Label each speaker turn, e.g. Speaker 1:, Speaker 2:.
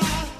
Speaker 1: la.